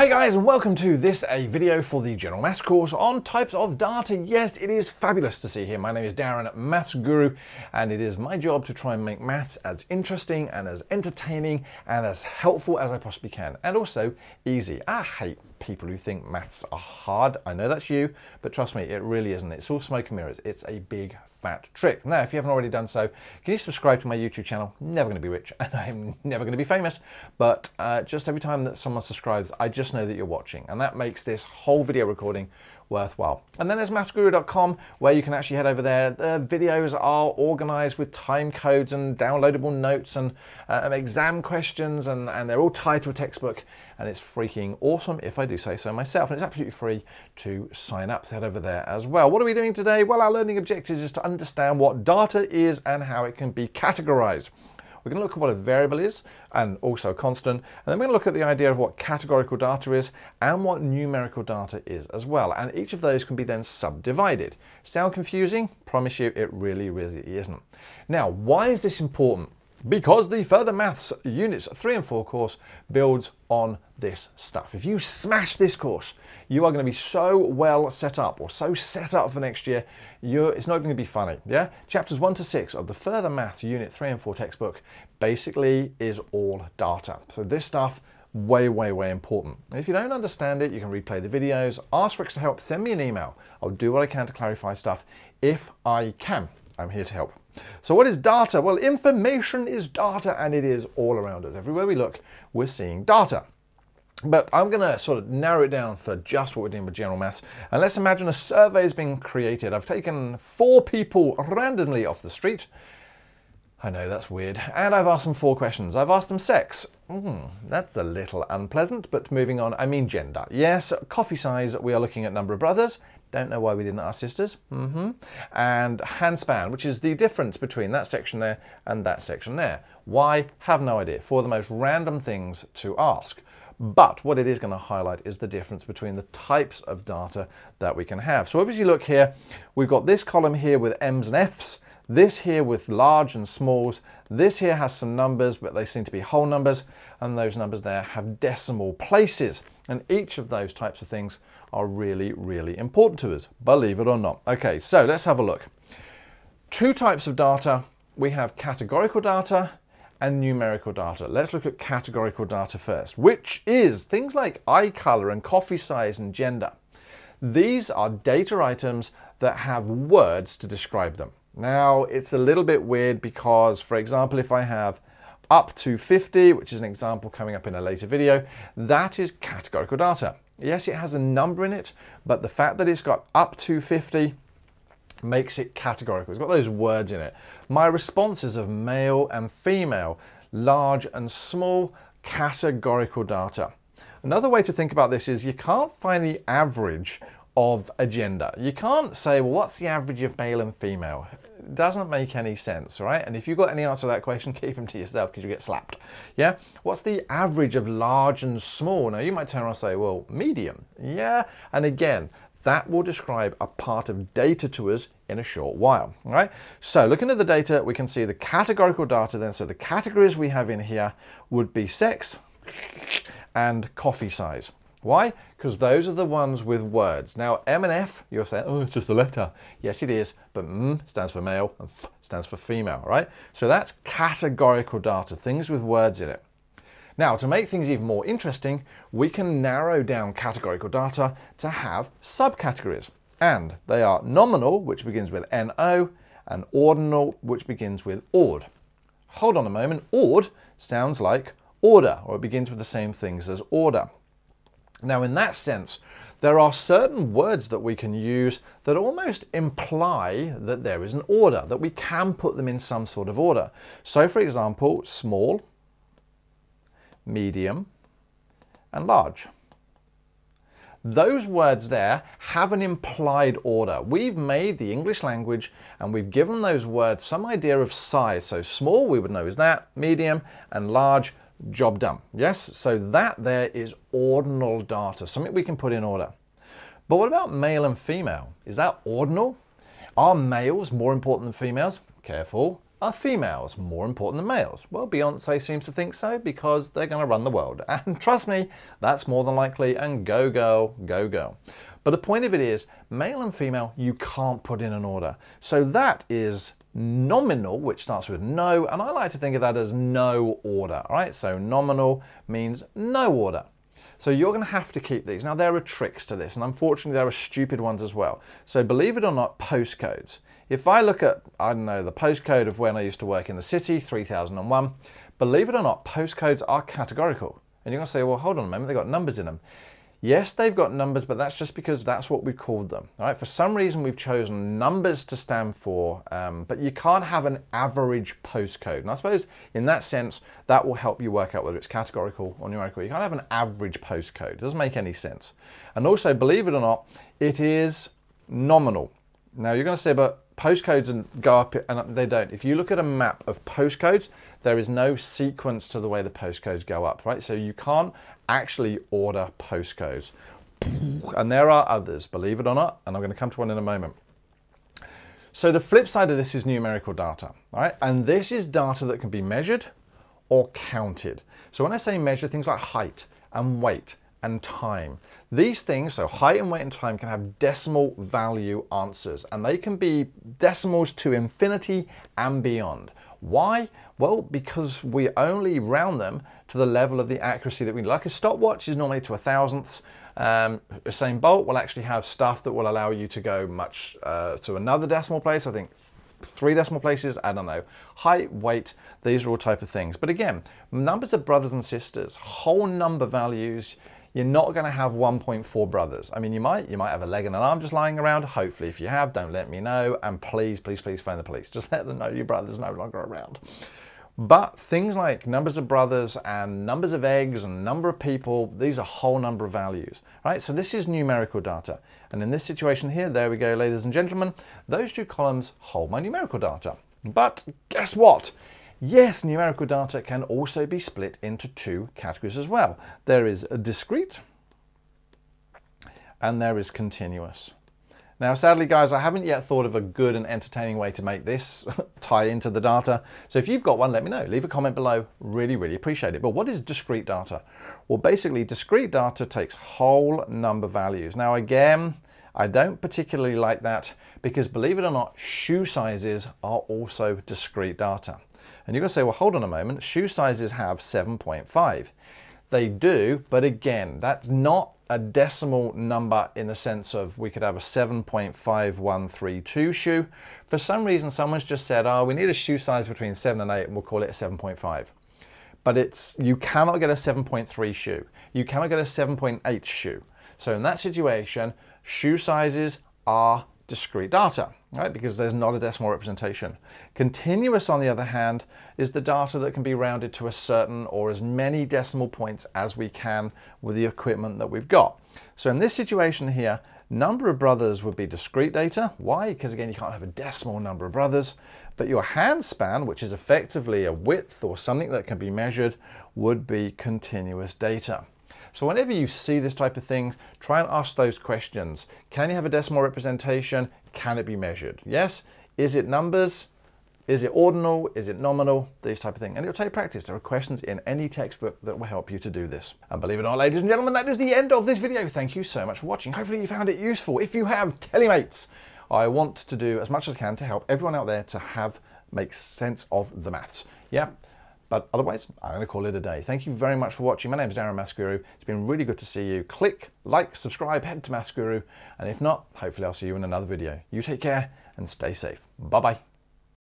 Hi guys and welcome to this a video for the General Maths course on types of data. Yes, it is fabulous to see here. My name is Darren, Maffs Guru, and it is my job to try and make maths as interesting and as entertaining and as helpful as I possibly can, and also easy. I hate people who think maths are hard. I know that's you, but trust me, it really isn't. It's all smoke and mirrors. It's a big fat trick. Now, if you haven't already done so, can you subscribe to my YouTube channel? Never going to be rich, and I'm never going to be famous, but uh, just every time that someone subscribes, I just know that you're watching, and that makes this whole video recording worthwhile. And then there's maffsguru.com where you can actually head over there. The videos are organized with time codes and downloadable notes and uh, exam questions and, and they're all tied to a textbook and it's freaking awesome if I do say so myself. And it's absolutely free to sign up. So head over there as well. What are we doing today? Well, our learning objective is to understand what data is and how it can be categorized. We're going to look at what a variable is and also a constant. And then we're going to look at the idea of what categorical data is and what numerical data is as well. And each of those can be then subdivided. Sound confusing? Promise you it really, really isn't. Now, why is this important? Because the Further Maths Units 3 and 4 course builds on this stuff. If you smash this course, you are going to be so well set up or so set up for next year, it's not even going to be funny. Yeah, Chapters 1 to 6 of the Further Maths Unit 3 and 4 textbook basically is all data. So this stuff way, way, way important. If you don't understand it, you can replay the videos, ask for extra help, send me an email. I'll do what I can to clarify stuff if I can. I'm here to help. So what is data? Well, information is data and it is all around us. Everywhere we look, we're seeing data. But I'm going to sort of narrow it down for just what we're doing with general maths. And let's imagine a survey is being created. I've taken four people randomly off the street. I know that's weird. And I've asked them four questions. I've asked them sex. Mm, that's a little unpleasant, but moving on, I mean gender. Yes, coffee size, we are looking at number of brothers. Don't know why we didn't ask sisters. Mm -hmm. And handspan, which is the difference between that section there and that section there. Why? Have no idea. For the most random things to ask. But what it is going to highlight is the difference between the types of data that we can have. So obviously look here, we've got this column here with M's and F's, this here with large and smalls, this here has some numbers, but they seem to be whole numbers, and those numbers there have decimal places. And each of those types of things are really, really important to us, believe it or not. Okay, so let's have a look. Two types of data. We have categorical data and numerical data. Let's look at categorical data first, which is things like eye color and coffee size and gender. These are data items that have words to describe them. Now, it's a little bit weird because, for example, if I have up to 50, which is an example coming up in a later video, that is categorical data. Yes, it has a number in it, but the fact that it's got up to 50 makes it categorical. It's got those words in it. My responses of male and female, large and small, categorical data. Another way to think about this is you can't find the average of a gender. You can't say, well, what's the average of male and female? It doesn't make any sense, right? And if you've got any answer to that question, keep them to yourself because you get slapped. Yeah? What's the average of large and small? Now, you might turn around and say, well, medium. Yeah? And again, that will describe a part of data to us in a short while, right? So looking at the data, we can see the categorical data then. So the categories we have in here would be sex and coffee size. Why? Because those are the ones with words. Now, M and F, you're saying, oh, it's just a letter. Yes, it is, but M stands for male and F stands for female, right? So that's categorical data, things with words in it. Now, to make things even more interesting, we can narrow down categorical data to have subcategories. And they are nominal, which begins with NO, and ordinal, which begins with ORD. Hold on a moment, ORD sounds like order, or it begins with the same things as order. Now, in that sense, there are certain words that we can use that almost imply that there is an order, that we can put them in some sort of order. So, for example, small, medium, and large. Those words there have an implied order. We've made the English language and we've given those words some idea of size. So small we would know is that, medium, and large job done. Yes, so that there is ordinal data, something we can put in order. But what about male and female? Is that ordinal? Are males more important than females? Careful, Are females more important than males? Well, Beyonce seems to think so because they're going to run the world. And trust me, that's more than likely, and go girl, go girl. But the point of it is, male and female, you can't put in an order. So that is nominal, which starts with no, and I like to think of that as no order, right? So nominal means no order. So you're going to have to keep these. Now there are tricks to this, and unfortunately there are stupid ones as well. So believe it or not, postcodes. If I look at, I don't know, the postcode of when I used to work in the city, 3001, believe it or not, postcodes are categorical. And you're going to say, well, hold on a moment, they've got numbers in them. Yes, they've got numbers, but that's just because that's what we've called them. All right, for some reason we've chosen numbers to stand for, um, but you can't have an average postcode. And I suppose in that sense, that will help you work out whether it's categorical or numerical. You can't have an average postcode. It doesn't make any sense. And also, believe it or not, it is nominal. Now you're going to say, but postcodes and go up and they don't. If you look at a map of postcodes, there is no sequence to the way the postcodes go up, right? So you can't actually order postcodes. And there are others, believe it or not, and I'm going to come to one in a moment. So the flip side of this is numerical data, right? And this is data that can be measured or counted. So when I say measure, things like height and weight and time. These things, so height and weight and time, can have decimal value answers, and they can be decimals to infinity and beyond. Why? Well, because we only round them to the level of the accuracy that we need. Like a stopwatch is normally to a thousandths. Um, Usain Bolt will actually have stuff that will allow you to go much uh, to another decimal place. I think three decimal places, I don't know. Height, weight, these are all type of things. But again, numbers of brothers and sisters, whole number values, you're not going to have 1.4 brothers. I mean, you might, you might have a leg and an arm just lying around. Hopefully, if you have, don't let me know. And please, please, please phone the police. Just let them know your brother's no longer around. But things like numbers of brothers and numbers of eggs and number of people, these are whole number of values, right? So this is numerical data. And in this situation here, there we go, ladies and gentlemen, those two columns hold my numerical data. But guess what? Yes, numerical data can also be split into two categories as well. There is discrete and there is continuous. Now, sadly, guys, I haven't yet thought of a good and entertaining way to make this tie into the data. So if you've got one, let me know. Leave a comment below. Really, really appreciate it. But what is discrete data? Well, basically, discrete data takes whole number values. Now, again, I don't particularly like that because believe it or not, shoe sizes are also discrete data. And you're going to say, well, hold on a moment, shoe sizes have 7.5. They do, but again, that's not a decimal number in the sense of we could have a 7.5132 shoe. For some reason, someone's just said, oh, we need a shoe size between 7 and 8, and we'll call it a 7.5. But it's you cannot get a 7.3 shoe. You cannot get a 7.8 shoe. So in that situation, shoe sizes are discrete data, right? Because there's not a decimal representation. Continuous, on the other hand, is the data that can be rounded to a certain or as many decimal points as we can with the equipment that we've got. So in this situation here, number of brothers would be discrete data. Why? Because again, you can't have a decimal number of brothers, but your hand span, which is effectively a width or something that can be measured, would be continuous data. So whenever you see this type of thing, try and ask those questions. Can you have a decimal representation? Can it be measured? Yes. Is it numbers? Is it ordinal? Is it nominal? These type of thing. And it'll take practice. There are questions in any textbook that will help you to do this. And believe it or not, ladies and gentlemen, that is the end of this video. Thank you so much for watching. Hopefully you found it useful. If you have, tell your mates. I want to do as much as I can to help everyone out there to have make sense of the maths. Yeah. But otherwise, I'm going to call it a day. Thank you very much for watching. My name is Darren Maffs Guru. It's been really good to see you. Click, like, subscribe, head to Maffs Guru. And if not, hopefully I'll see you in another video. You take care and stay safe. Bye-bye.